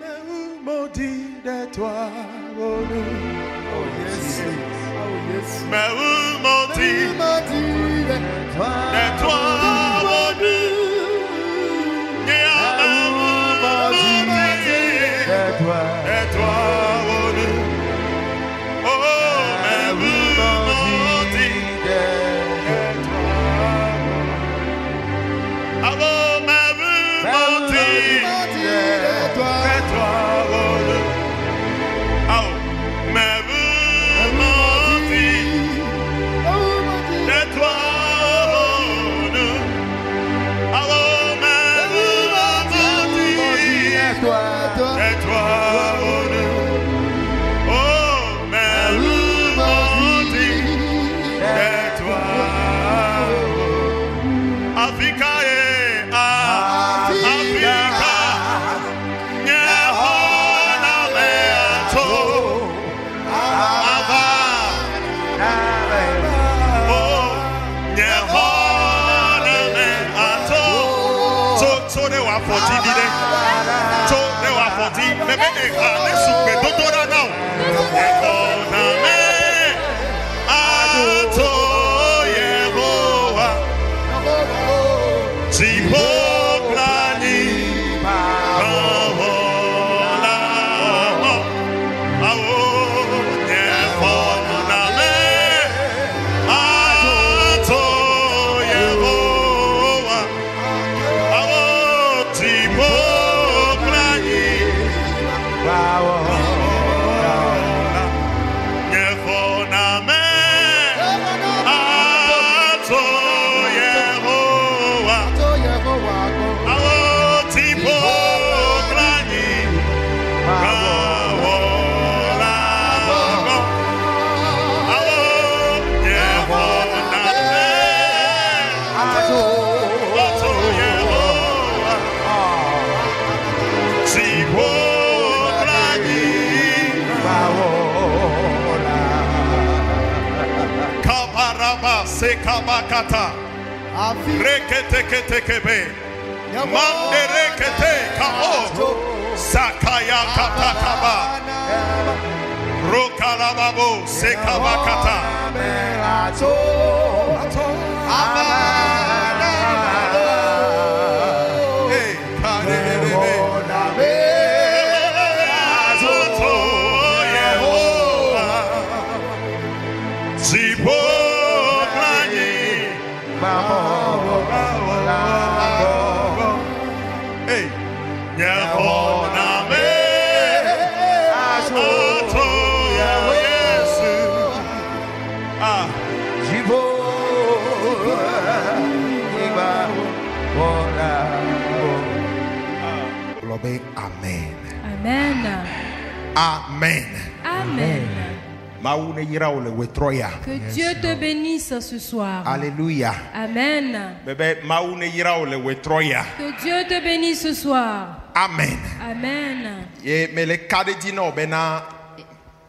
Mais où maudit de toi, oh nous. Oh yes. Oh yes. Mais où maudit Maudit de toi. de toi, Our sekabakata. Reketeketekebe. Manderekete kao. Sakaya katakaba. Rokalababo sekabakata. Globe, Amen. Amen. Amen. Amen. Le ya. Que Dieu te bénisse ce soir. Alléluia. Amen. Le ya. Que Dieu te bénisse ce soir. Amen. Amen. Mele ka ɖe dzi na wo bena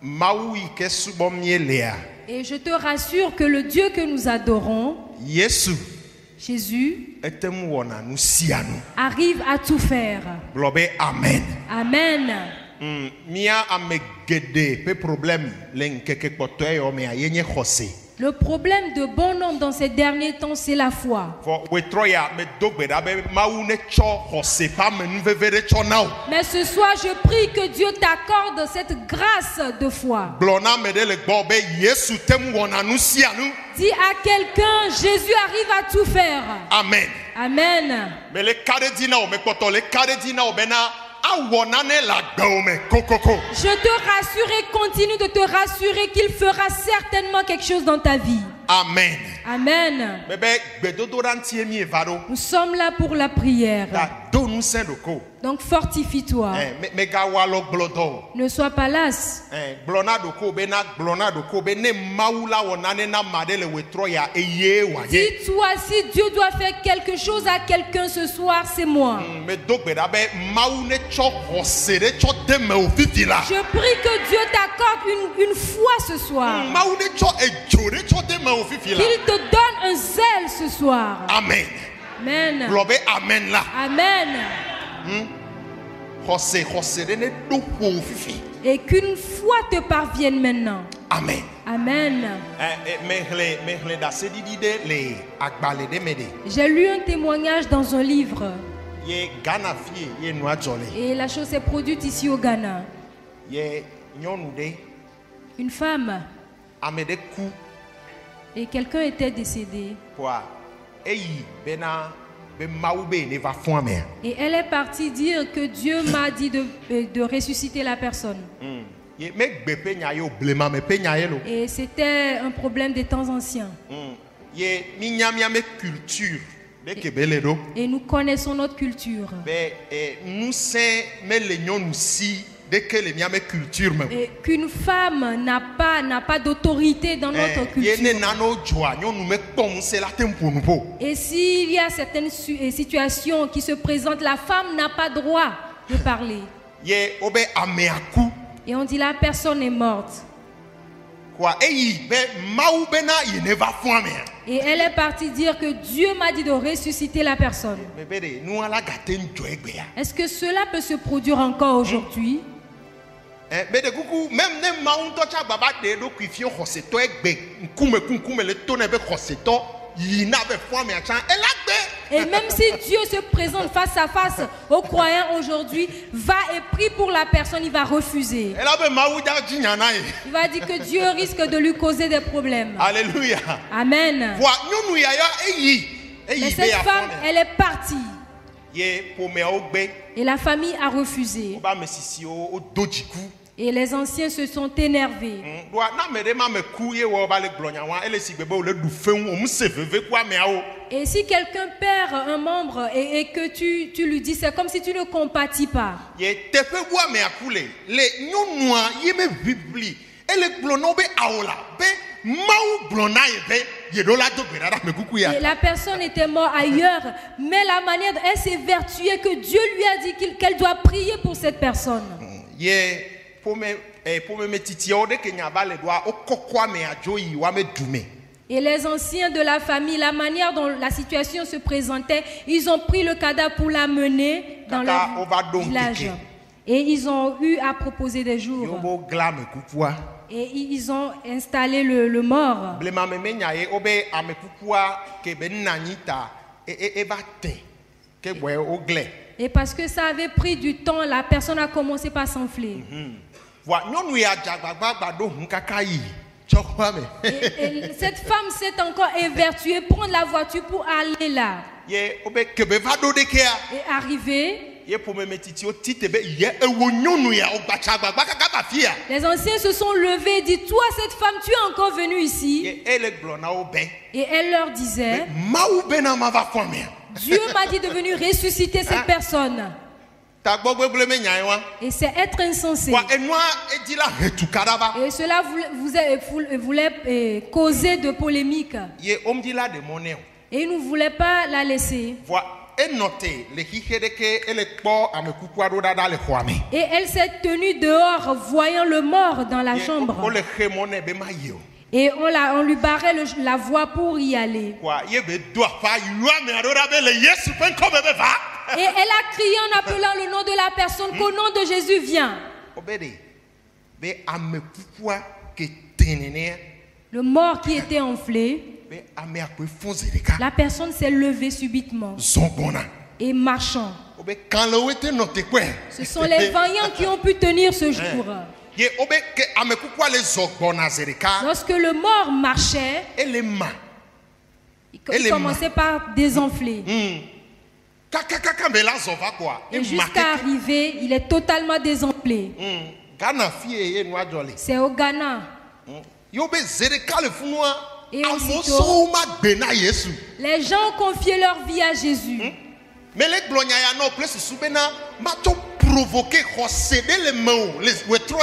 míelea. Et je te rassure que le Dieu que nous adorons, Yesu Jésus, arrive à tout faire. Amen. Amen. Mm, Mía ame geɖe ƒe problem le ŋkeke kpɔtɔe yɔ mea ye nye xɔse. Le problème de bon nombre dans ces derniers temps, c'est la foi. Mais ce soir, je prie que Dieu t'accorde cette grâce de foi. Dis à quelqu'un, Jésus arrive à tout faire. Amen. Amen. Me le ka ɖe dzi na wo me kpɔtɔ le ka ɖe dzi na wo bena. Je te rassure et continue de te rassurer qu'il fera certainement quelque chose dans ta vie. Amen. Amen. Nous sommes là pour la prière. Donc fortifie-toi. Eh. Ne sois pas las. Eh. Dis-toi, si Dieu doit faire quelque chose à quelqu'un ce soir, c'est moi. La. Je prie que Dieu t'accorde une, une foi ce soir. La. Qu'il te donne un zèle ce soir. Amen. Amen. gblɔ be amen la Amen. fifi Et qu'une foi te parvienne maintenant. amen Amen. Eh, eh, J'ai lu un témoignage dans un livre et la chose s'est produite ici au Ghana. Une femme et quelqu'un était décédé. kɔa Et elle est partie dire que Dieu m'a dit de, euh, de ressusciter la personne. Mm. lo Et c'était un problème des temps anciens. Mm. ɖo Et nous connaissons notre culture. be eh. Et qu'une femme n'a pas, n'a pas d'autorité dans notre Eh, ne culture. Et s'il y a certaines euh, situations qui se présentent, la femme n'a pas droit de parler. Et on dit la personne est morte. fún amea Et elle est partie dire que Dieu m'a dit de ressusciter la personne. egbea Est-ce que cela peut se produire encore aujourd'hui? Eh, be de kuku même ne mawu ŋutɔ tsa gbaba ɖe eɖokui fia xɔsetɔ egbe ŋkume ku ŋkume le to ne be xɔsetɔ be fún amea tsã ela gbe Et même si Dieu se présente face à face aux croyants aujourd'hui, va et prie pour la personne, il va refuser. na ye Il va dire que Dieu risque de lui causer des problèmes. alléluia Amen. Mais cette femme, elle est partie. Et la famille a refusé. Et les anciens se sont énervés. Mm, ameawo Et si quelqu'un perd un membre et, et que tu, tu lui dis, c'est comme si tu ne compatis pas. Le le Et la personne était morte ailleurs, mais la manière dont elle s'est vertuée que Dieu lui a dit qu'elle doit prier pour cette personne. Le Et les anciens de la famille, la manière dont la situation se présentait, ils ont pris le cadavre pour l'amener dans donc village. Et ils ont eu à proposer des jours. Et ils ont installé le, le mort. blemame menya ye wobe ame kukua ke be nna anyi ta e- e- woglɛ Et parce que ça avait pris du temps, la personne a commencé par s'enfler. me Et, et cette femme s'est encore évertuée, prendre la voiture pour aller là. Et arrivé, ya les anciens se sont levés et dit, toi cette femme, tu es encore venue ici. Et elle leur disait, Dieu m'a dit de venir ressusciter cette personne. ye wa Et c'est être insensé. Et cela voulait, voulait euh, causer de polémiques. Et il ne voulait pas la laisser. Me Et elle s'est tenue dehors, voyant le mort dans la chambre. Et on, la- on lui barrait le- la voie pour y aller. Et elle a crié en appelant le nom de la personne qu'au nom de Jésus vient. Le mort qui était enflé, la personne s'est levée subitement et marchant. Ce sont les vaillants qui ont pu tenir ce jour. Ɖeka Lorsque le mort marchait, il commençait par désenfler. Koa. Et jusqu'à arriver, il est totalement désenflé. Mm. Le. C'est au Ghana. Et aussitôt-. Les gens ont confié leur vie à Jésus.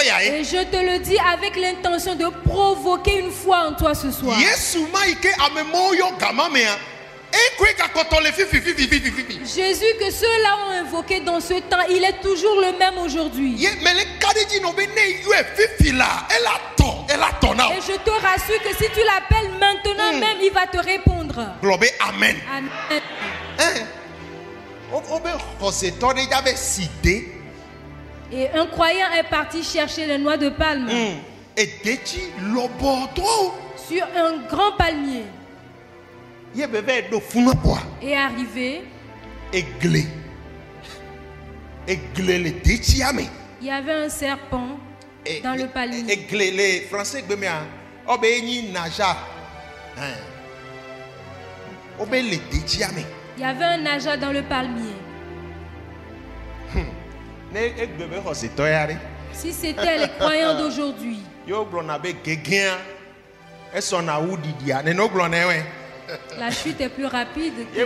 ye Et je te le dis avec l'intention de provoquer une foi en toi ce soir. Jésus que ceux-là ont invoqué dans ce temps, il est toujours le même aujourd'hui. Et je te rassure que si tu l'appelles maintenant même, il va te répondre. amen Amen. de Et un croyant est parti chercher les noix de palme Mm. sur un grand palmier. Et arrivé, il y avait un serpent E- dans le e- palmier. le français mea ɔbe enyi naja. Me Il y avait un naja dans le palmier. ɖe Si c'était les croyants d'aujourd'hui, la chute est plus rapide que...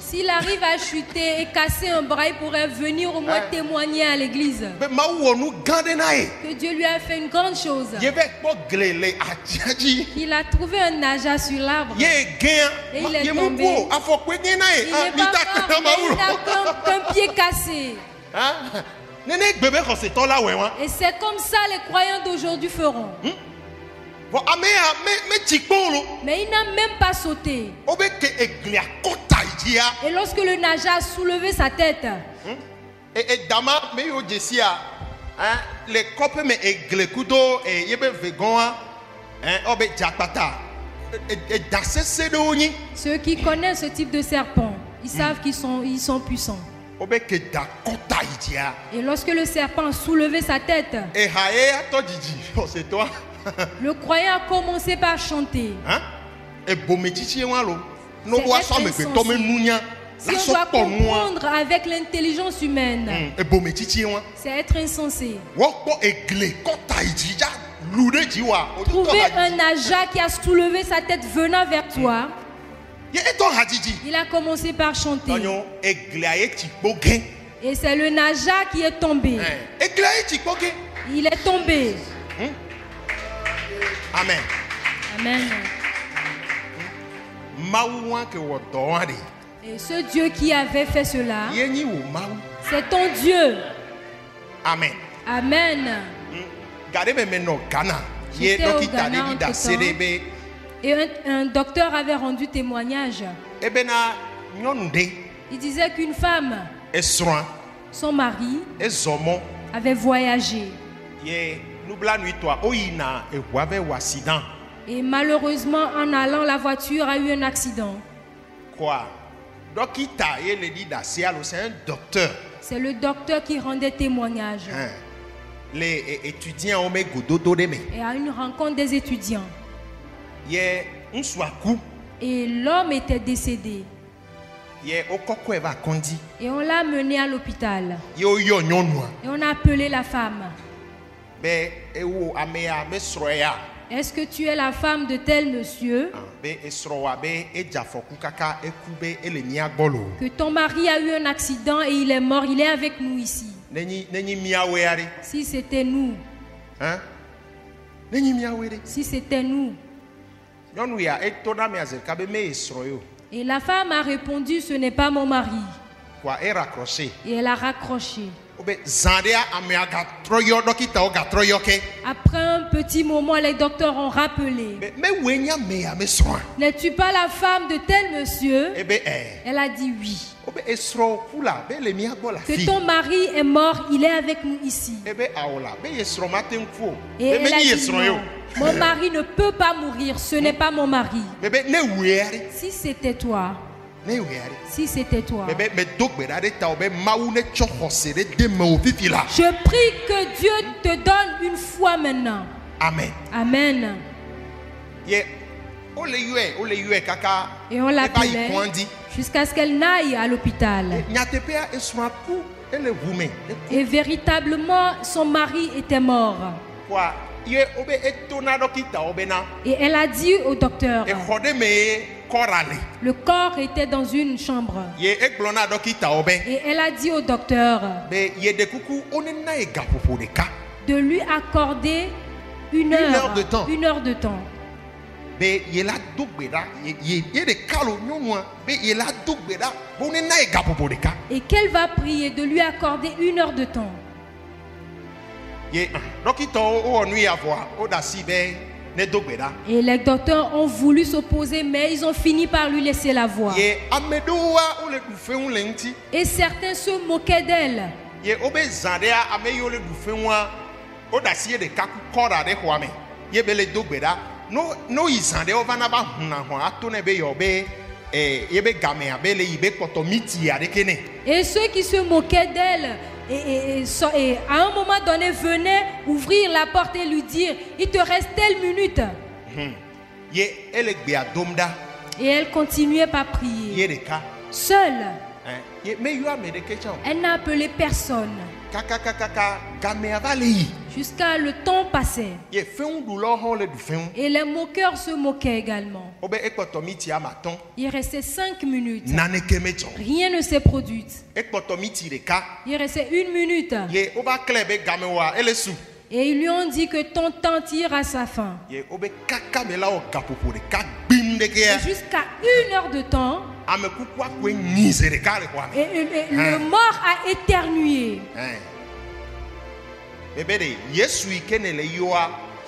S'il arrive à chuter et casser un bras, il pourrait venir au moins Ouais. témoigner à l'église que Dieu lui a fait une grande chose. Il a trouvé un naja sur l'arbre. Et il est tombé. Il Ah, n'est pas mort, mais il n'a qu'un qu'un pied cassé. Hein? Et c'est comme ça les croyants d'aujourd'hui feront. tsi kpɔ lo Mais il n'a même pas sauté. yi dzia Et lorsque le naja a soulevé sa tête, ceux qui connaissent ce type de serpent, ils savent qu'ils sont, ils sont puissants. Et lorsque le serpent a soulevé sa tête, xɔsetɔa le croyant a commencé par chanter. hein? no insensé. nunya Si on doit comprendre avec l'intelligence humaine, Mm, ye wa c'est être insensé. Trouver un naja qui a soulevé sa tête venant vers toi, dzidzi il a commencé par chanter. Et c'est le naja qui est tombé. Gẽ. Il est tombé. amen Amen. de Et ce Dieu qui avait fait cela, c'est ton Dieu. amen Amen. ga ɖe me menɔ ghana J'étais au Et un, un docteur avait rendu témoignage. nyɔnu ɖe Il disait qu'une femme, son mari, avait voyagé. accident Et malheureusement, en allant, la voiture a eu un accident. alo c'est un docteur C'est le docteur qui rendait témoignage. hein, le étudiant wo me gododo ɖe me Et à une rencontre des étudiants. Et l'homme était décédé. Et on l'a mené à l'hôpital. Et on a appelé la femme. Est-ce que tu es la femme de tel monsieur? Ah, Que ton mari a eu un accident et il est mort, il est avec nous ici. Si c'était nous, hein? Si c'était nous. Et la femme a répondu, ce n'est pas mon mari. Et elle a raccroché. yɔ ke Après un petit moment, les docteurs ont rappelé. N'es-tu pas la femme de tel monsieur? Ebe ɛ Elle a dit oui. Que ton mari est mort, il est avec nous ici. ebe awɔ la be ye srɔ̃ ma te ŋu fu o Et elle a dit non. Mon mari ne peut pas mourir, ce n'est pas mon mari. be be ne wue aɖe Si c'était toi, si c'était toi, be be medo gbe ɖa ɖe ta o be mawu ne tsɔ xɔse ɖe de me o fifi la je prie que Dieu te donne une foi maintenant. amen Amen. Et on l'appelait jusqu'à ce qu'elle n'aille à l'hôpital. Et véritablement, son mari était mort. Et elle a dit au docteur, le corps était dans une chambre. Et elle a dit au docteur ɖeka de lui accorder une heure, heure de temps. Une heure de temps. Be do ye be do Et qu'elle va prier de lui accorder une heure de temps. ye be ne do Et les docteurs ont voulu s'opposer, mais ils ont fini par lui laisser la voix. ye Et certains se moquaient d'elle. ye le ye be le do no no yi zã ɖe wovana va huna hɔn ato nɛ be yɔ be eh, ye be gamea be le yi be kpɔtɔ miti aɖeke nɛ Et ceux qui se moquaient d'elle, et, et- et so- et à un moment donné, venaient ouvrir la porte et lui dire, il te reste telle minute. ɖa Et elle continuait par prier. Seule, o elle n'a appelé personne. Jusqu'à le temps fɛŋu Et les moqueurs se moquaient également. ama tɔn Il restait cinq minutes. Rien ne s'est produit. Il restait une minute. ele su Et ils lui ont dit que ton temps tire à sa fin. gbim ɖekea Et jusqu'à une heure de temps, me et, et- et le mort a éternué.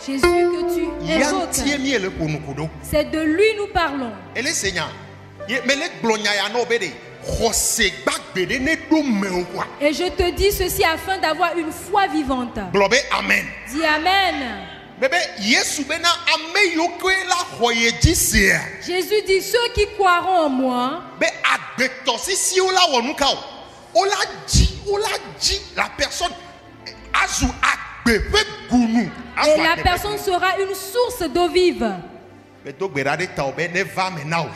Jésus que tu évoques, le c'est de lui nous parlons. ele se nya ye mele gblɔ nya ya na wo be ɖe xɔse gbagbe ɖe ne ɖo mewo koa Et je te dis ceci afin d'avoir une foi vivante. amen. Dis Amen. Jésus dit, ceux qui croiront en moi, la personne et la personne sera une source d'eau vive.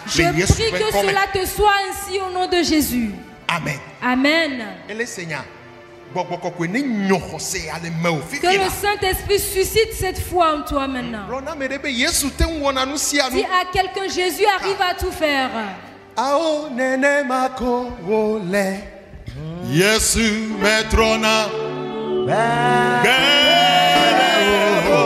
Je prie que cela te soit ainsi au nom de Jésus. amen Amen. Que le Saint-Esprit suscite cette foi en toi maintenant. Dis à quelqu'un, Jésus arrive à tout faire. yesu gbɛrɛ o